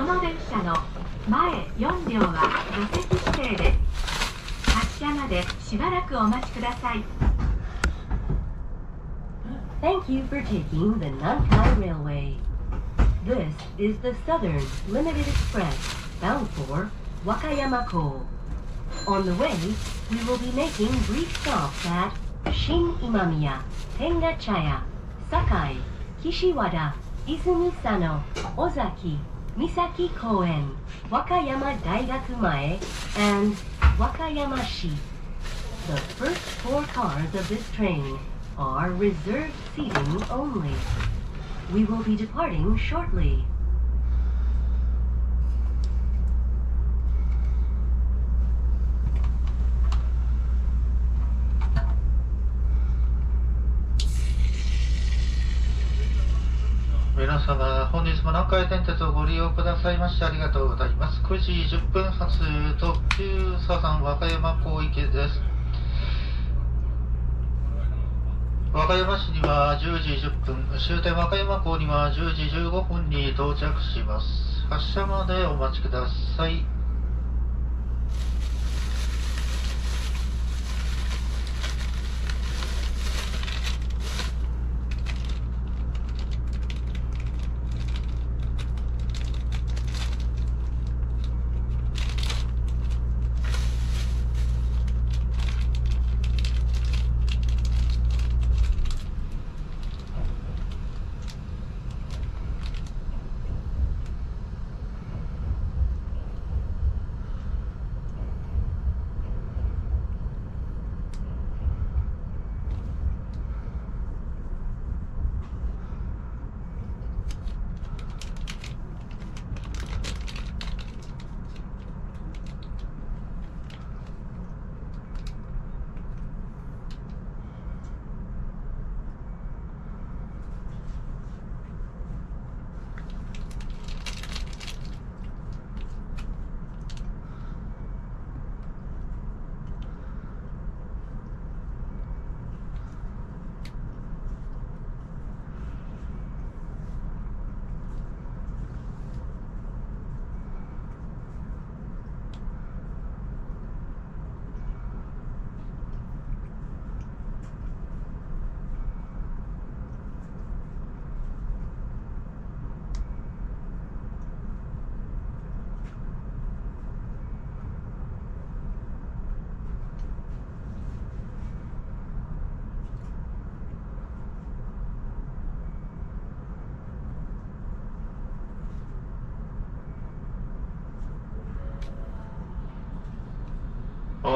この電車の前4両は座席指定です発車までしばらくお待ちください Thank you for taking the Nankai Railway. This is the Southern Limited Express bound for Wakayama-ko. On the way, we will be making brief stops at Shin Imamiya, Tengachaya, Sakai, Kishiwada, Izumisano, Ozaki, Misaki Koen, Wakayama Daigaku Mae, and Wakayama-shi. The first four cars of this train are reserved seating only. We will be departing shortly. 皆様、本日も南海電鉄をご利用くださいましてありがとうございます。9時10分発特急サザン和歌山港行きです。和歌山市には10時10分、終点和歌山港には10時15分に到着します。発車までお待ちください。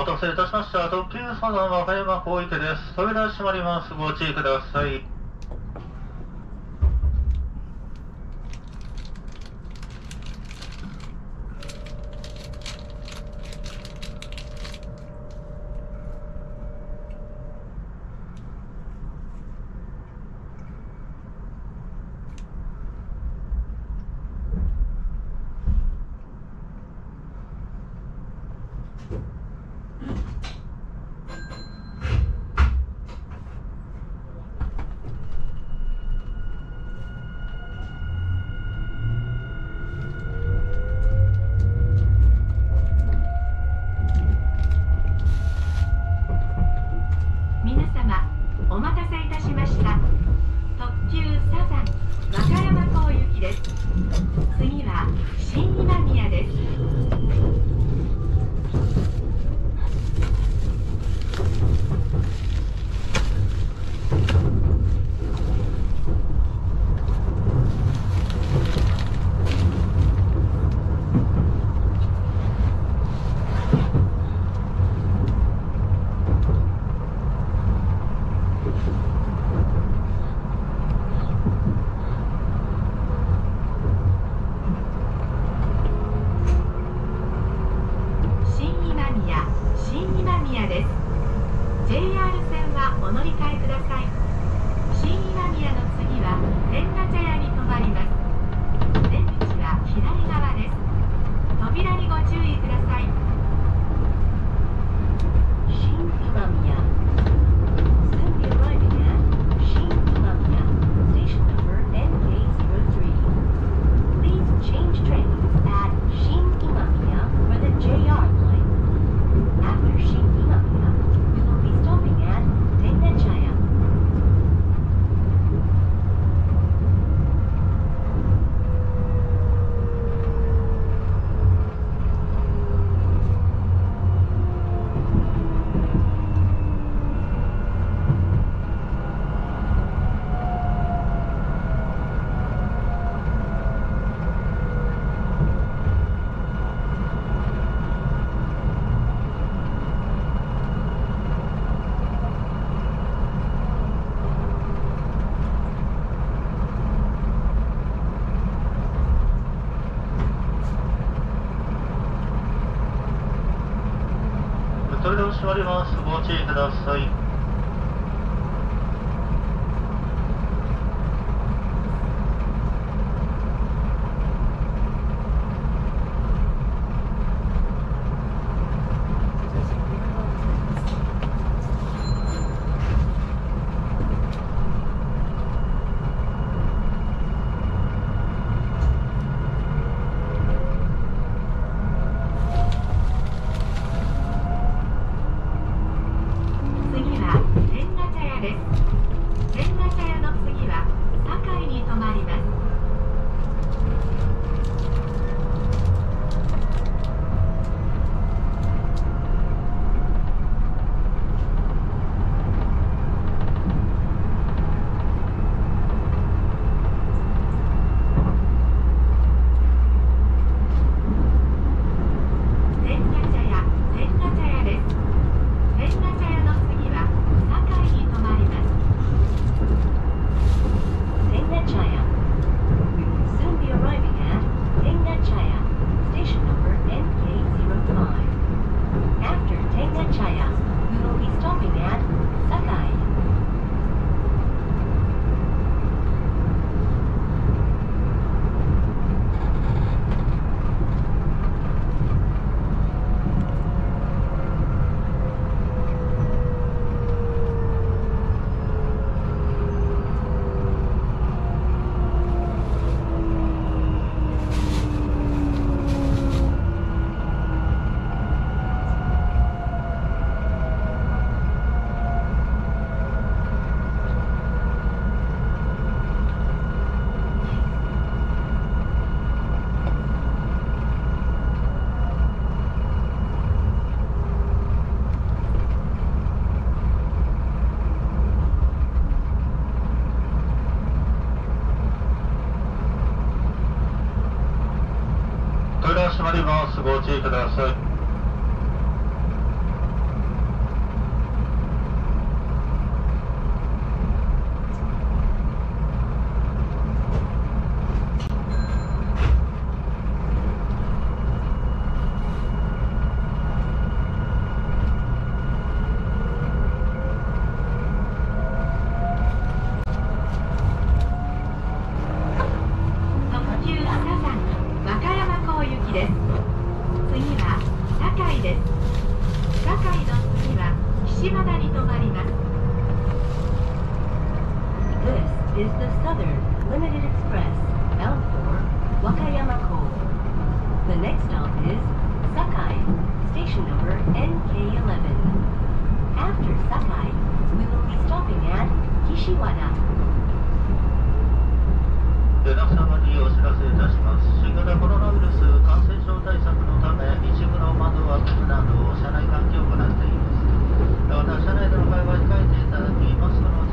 待たせいたしました。特急サザン和歌山港池です。扉閉まります。ご注意ください。まります。ご注意ください。注意ください。特急サザン和歌山港行きです次は堺です堺の次は岸和田に停まります This is the Southern Limited Express bound for Wakayama Ko. The next stop is Sakai, station number NK11. After Sakai, we will be stopping at Kishiwada. 皆様にお知らせいたします。新型コロナウイルス感染症対策のため、一部の窓枠などを車内環境を行っています。また、車内での会話を控えていただき、マスクの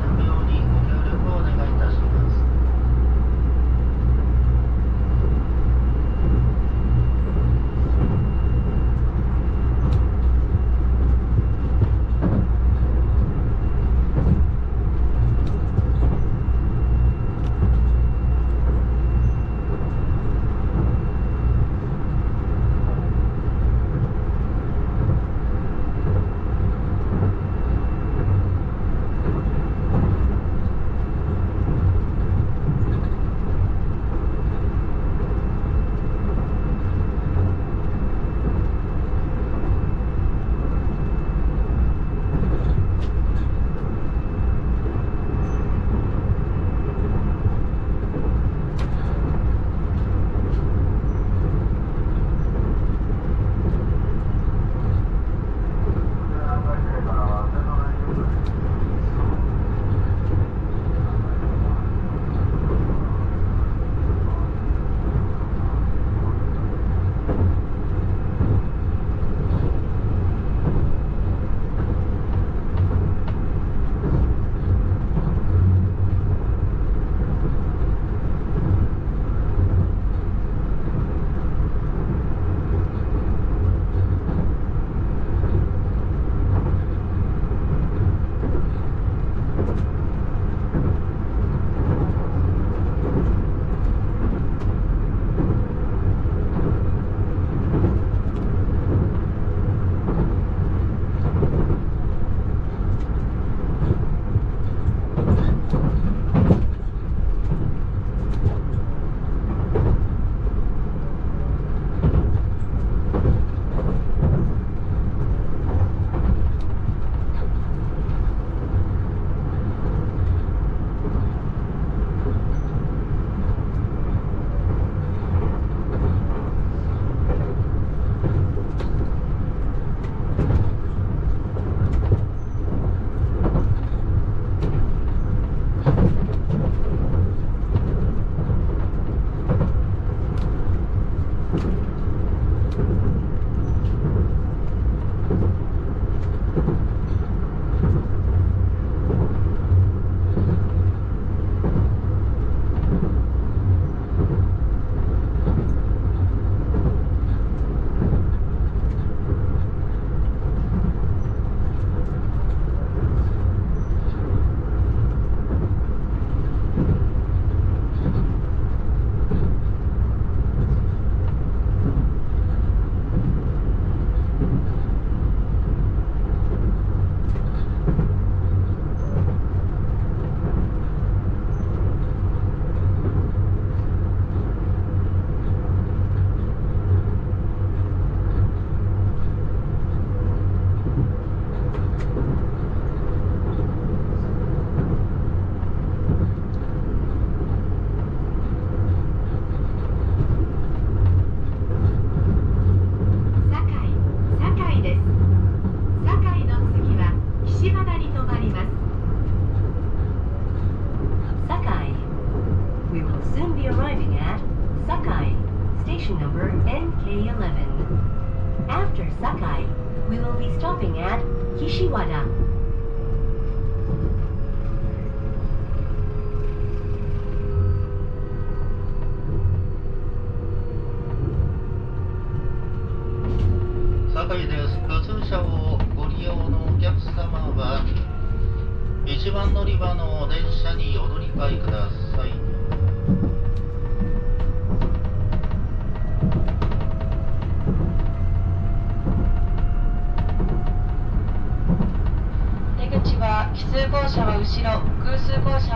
Simple.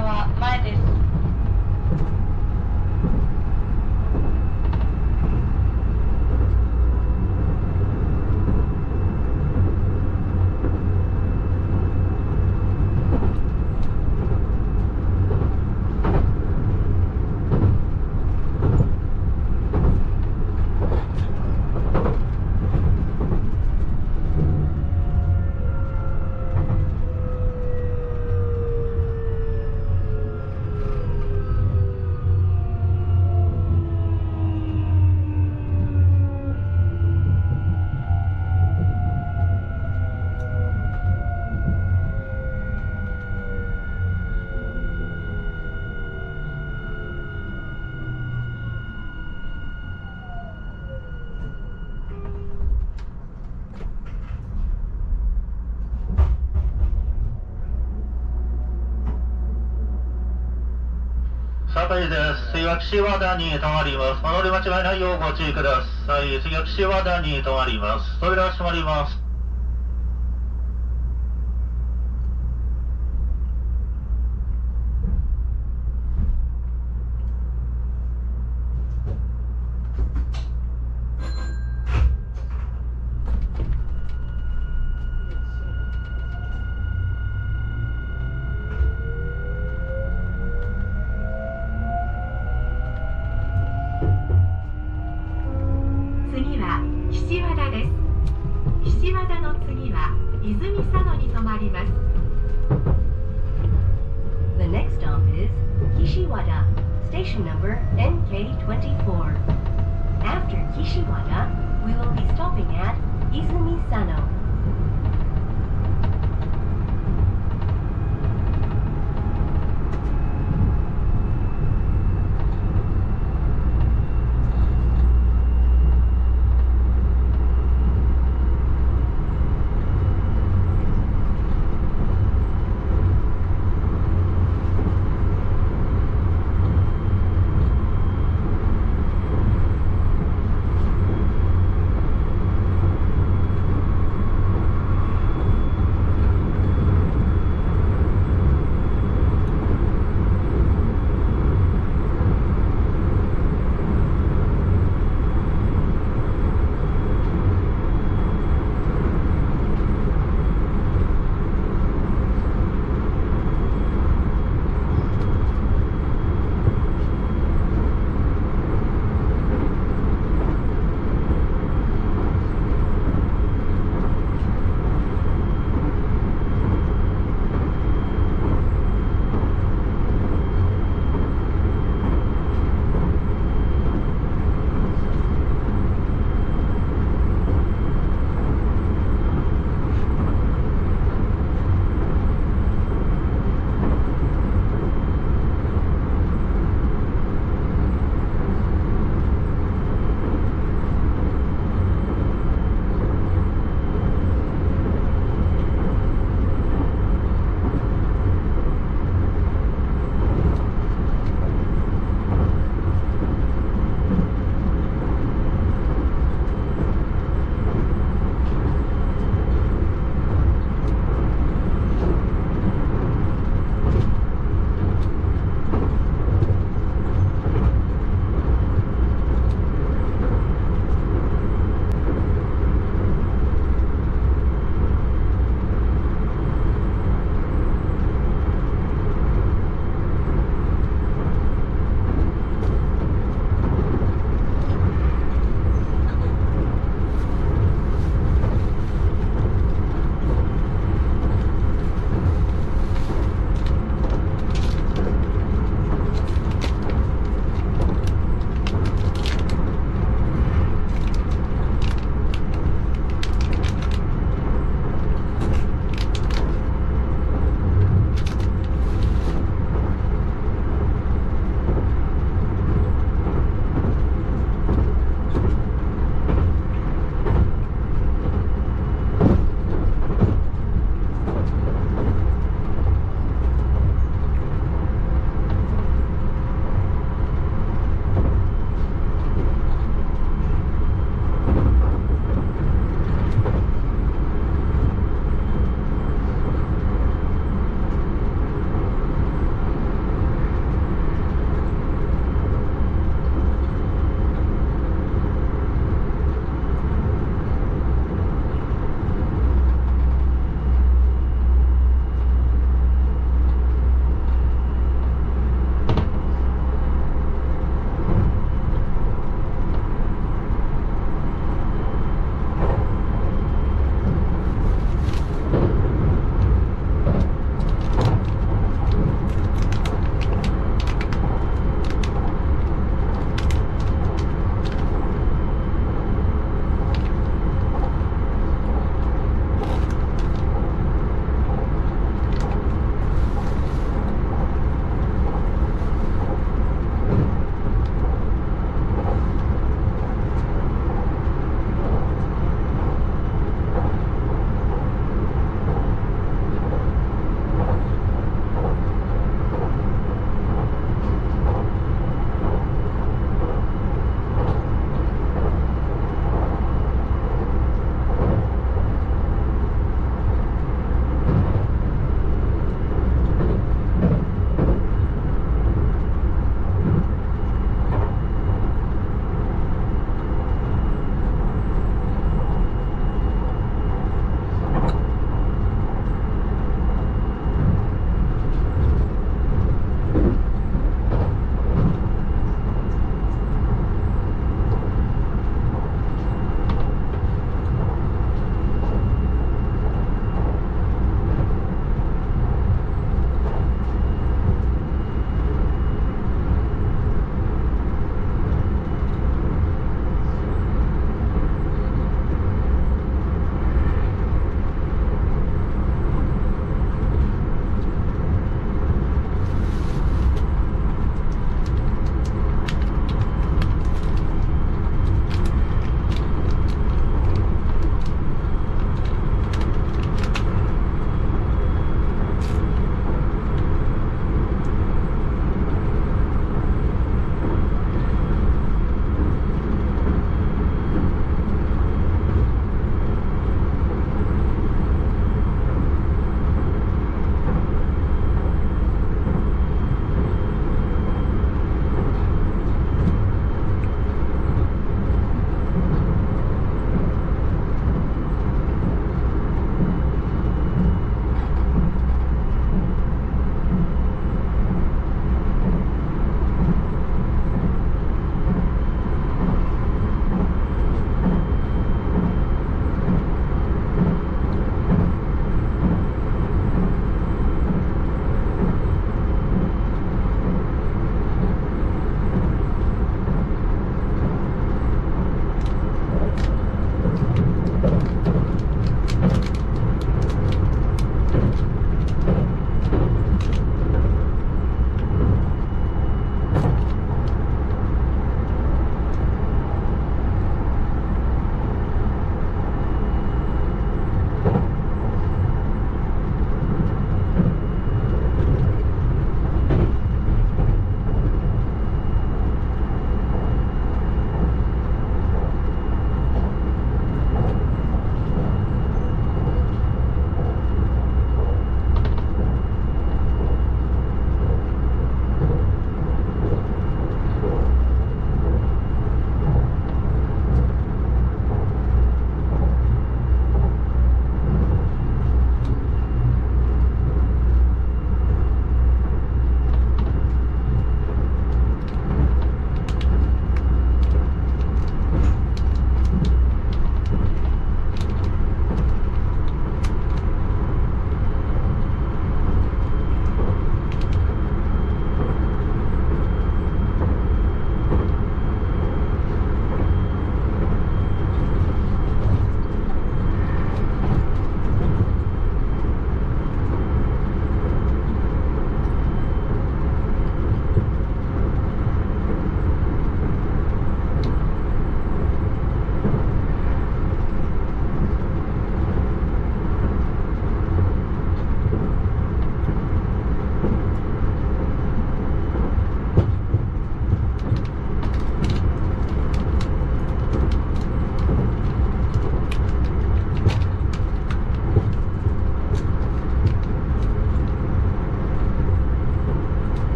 いです。いわ岸和田に止まります。戻り間違いないようご注意ください。次は岸和田に止まります。扉閉まります。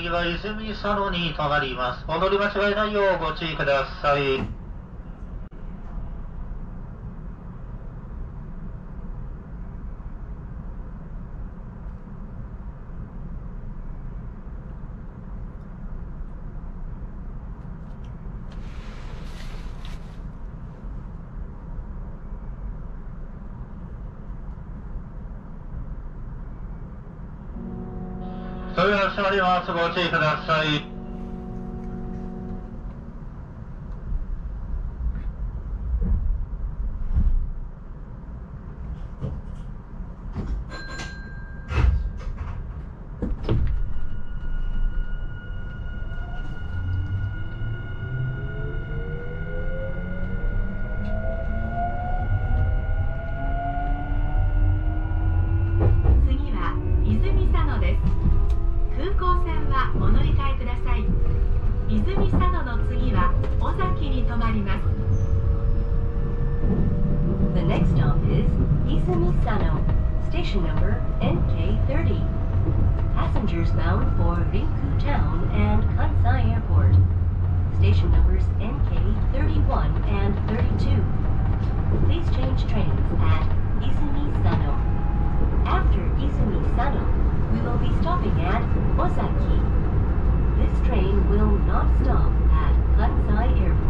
次は泉佐野に止まります。戻り間違いないようご注意ください。豊橋まではご注意ください。Izumi station number NK30. Passengers bound for Rinku Town and Kansai Airport. Station numbers NK31 and 32. Please change trains at Izumi Sano. After Izumi Sano, we will be stopping at Osaki. This train will not stop at Kansai Airport.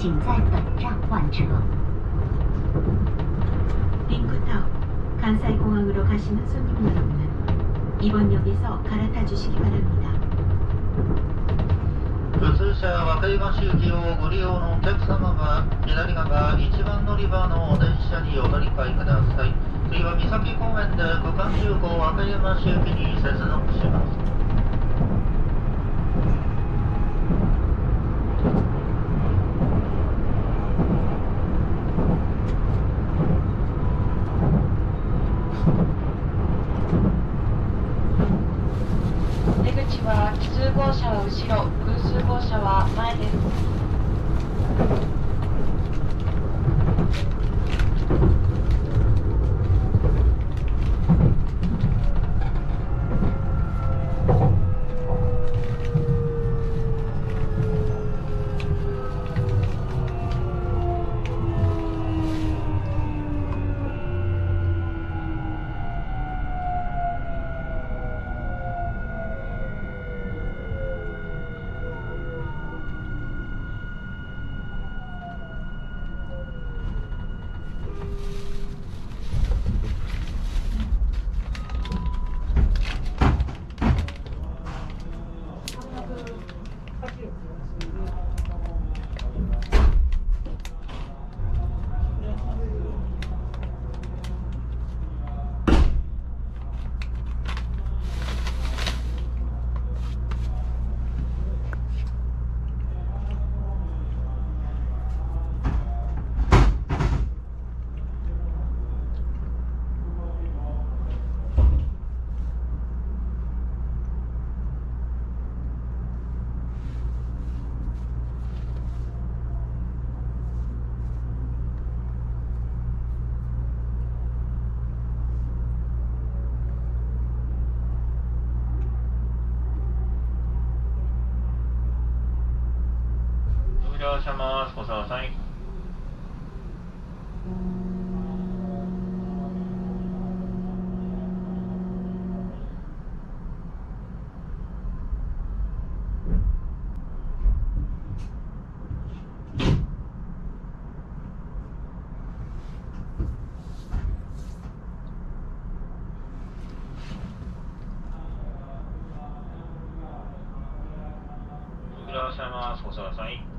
请在本站换车。 링크타운 간사이공항으로 가시는 손님 여러분은 이번 역에서 갈아타 주시기 바랍니다. 普通車和歌山市行きをご利用のお客様は左側1番乗り場の電車にお乗り換えください次は三崎公園で区間急行和歌山市行きに接続します 扉を閉めます。ごください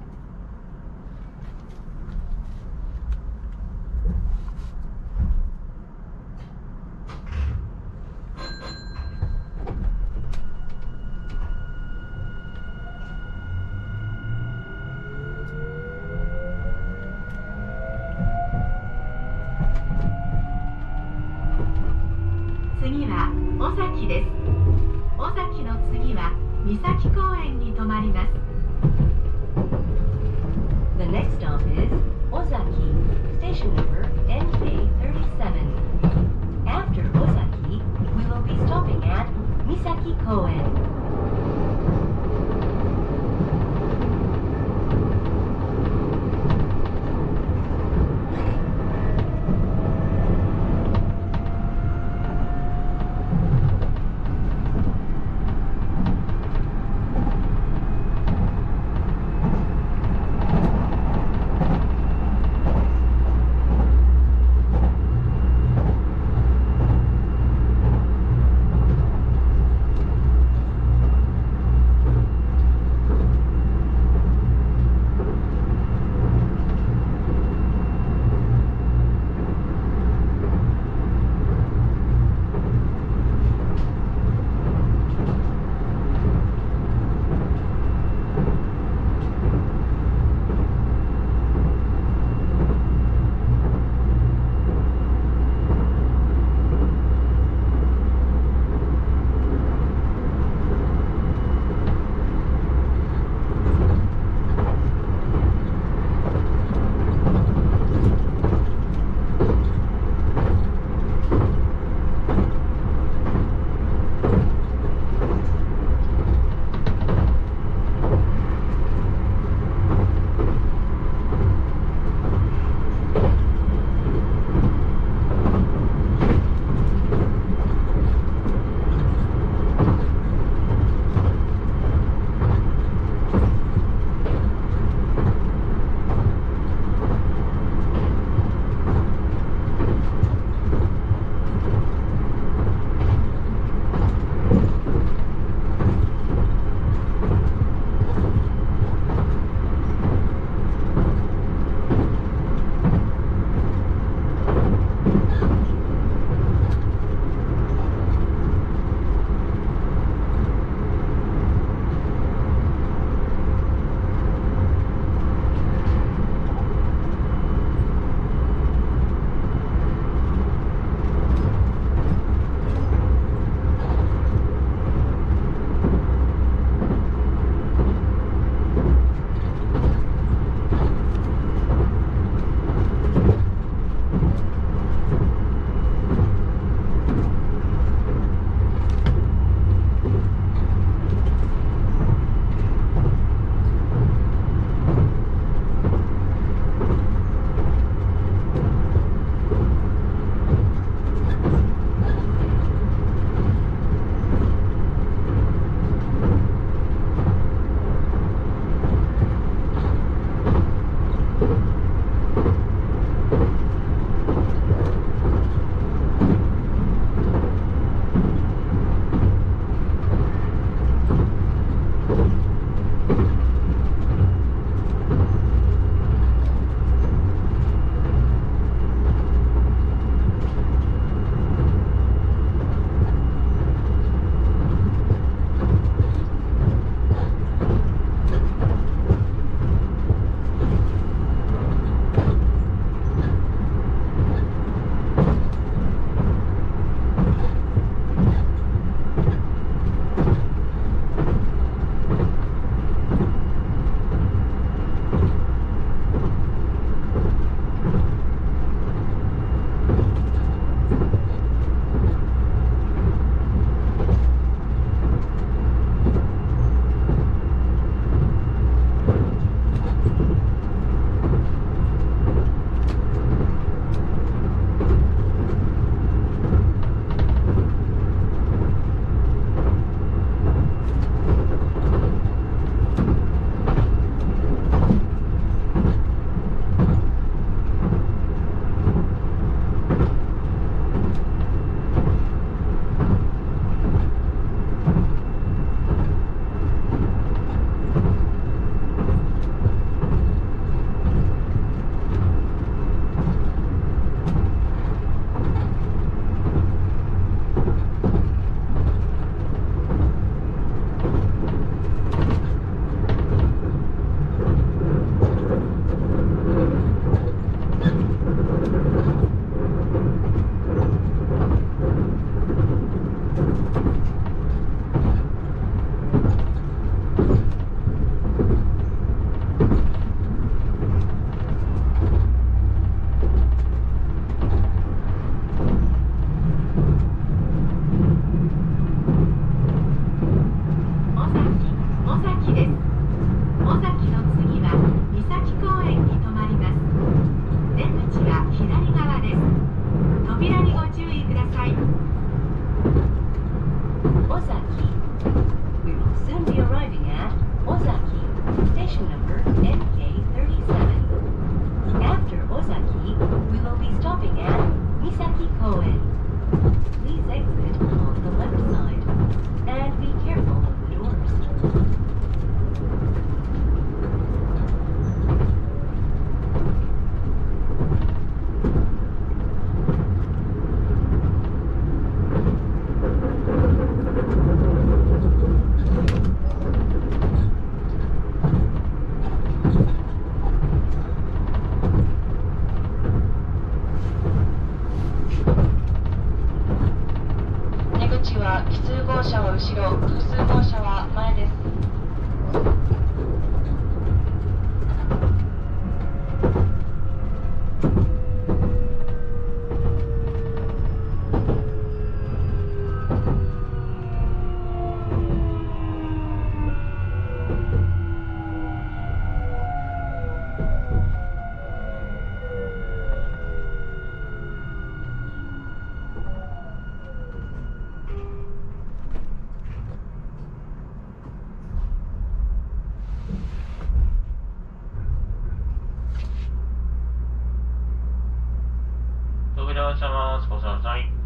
扉を閉めます。ご参さい。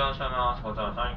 要上啊，头早上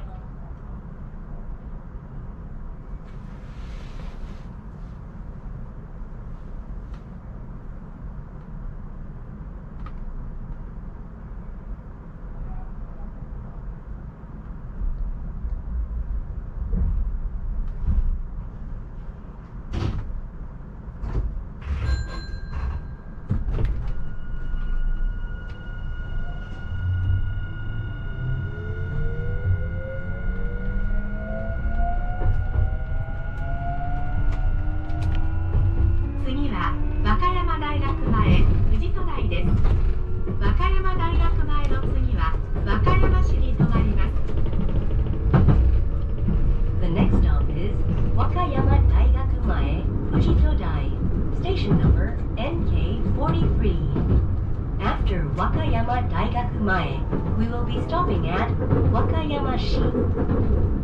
Mae. We will be stopping at Wakayama-shi.